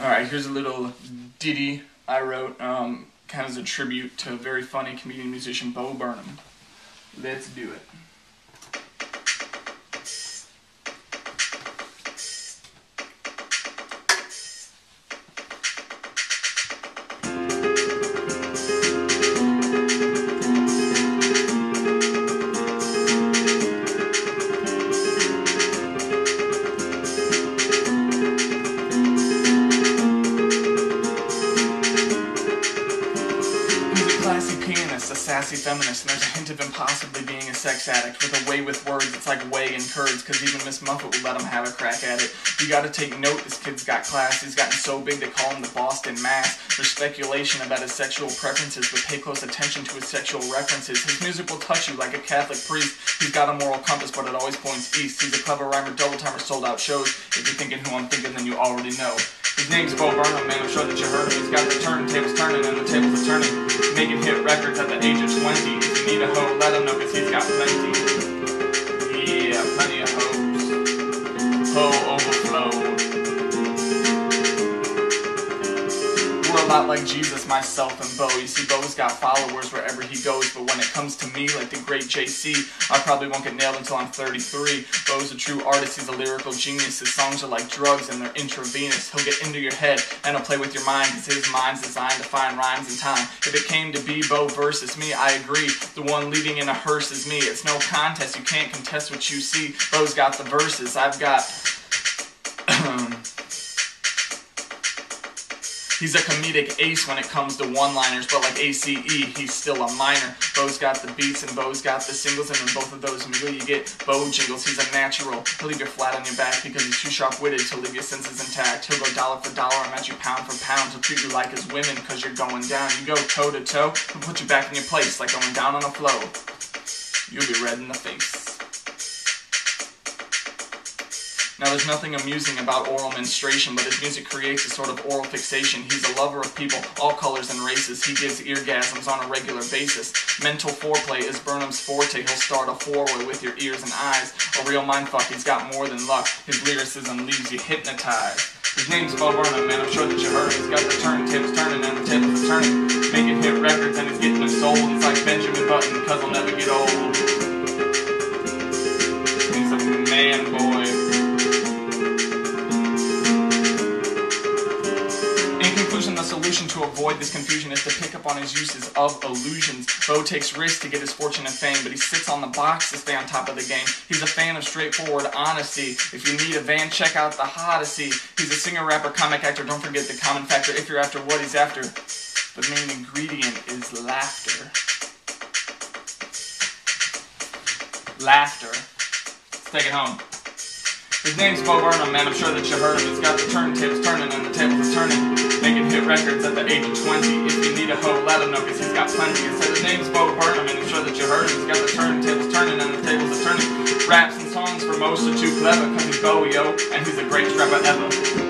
Alright, here's a little ditty I wrote, um, kind of as a tribute to very funny comedian musician Bo Burnham. Let's do it. Pianist, a sassy feminist, and there's a hint of him possibly being a sex addict with a way with words. It's like whey in curds, cause even Miss Muffet would let him have a crack at it. You gotta take note, this kid's got class. He's gotten so big they call him the Boston Mass. There's speculation about his sexual preferences, but pay close attention to his sexual references. His music will touch you like a Catholic priest. He's got a moral compass, but it always points east. He's a clever rhymer, double timer, sold out shows. If you're thinking who I'm thinking, then you already know. His name's Bo Burnham, man, I'm sure that you heard him. He's got the turntables turning and the tables are turning. Making hit records at the age of 20. If you need a hoe, let him know, cause he's got plenty. Yeah, plenty of hoes. Hoe overflow. Oh, Lot like Jesus, myself, and Bo. You see, Bo's got followers wherever he goes, but when it comes to me, like the great JC, I probably won't get nailed until I'm 33. Bo's a true artist, he's a lyrical genius. His songs are like drugs and they're intravenous. He'll get into your head and he'll play with your mind, cause his mind's designed to find rhymes in time. If it came to be Bo versus me, I agree. The one leading in a hearse is me. It's no contest, you can't contest what you see. Bo's got the verses, I've got. He's a comedic ace when it comes to one-liners, but like ACE, he's still a minor. Bo's got the beats and Bo's got the singles, and when both of those you get Bo jingles. He's a natural. He'll leave you flat on your back because he's too sharp-witted to leave your senses intact. He'll go dollar for dollar and match you pound for pound. He'll treat you like his women because you're going down. You go toe to toe, he'll put you back in your place like going down on a flow. You'll be red in the face. Now, there's nothing amusing about oral menstruation, but his music creates a sort of oral fixation. He's a lover of people, all colors and races. He gives eargasms on a regular basis. Mental foreplay is Burnham's forte. He'll start a four-way with your ears and eyes. A real mindfuck, he's got more than luck. His lyricism leaves you hypnotized. His name's Bo Burnham, man, I'm sure that you heard. He's got the turntables turning and the tables turning. Making hit records and he's getting them sold. He's like Benjamin Button, cause he'll avoid this confusion is to pick up on his uses of illusions. Bo takes risks to get his fortune and fame, but he sits on the box to stay on top of the game. He's a fan of straightforward honesty. If you need a van, check out the Odyssey. He's a singer, rapper, comic actor. Don't forget the common factor. If you're after what he's after, the main ingredient is laughter. Laughter. Let's take it home. His name's Bo Burnham, man, I'm sure that you heard him. He's got the turntables turning and the tables are turning. Making hit records at the age of 20. If you need a hoe, let him know, cause he's got plenty. It said his name's Bo Burnham, and I'm sure that you heard him. He's got the turntables turning and the tables are turning. Raps and songs for most are too clever, cause he's Bo, yo, and he's the greatest rapper ever.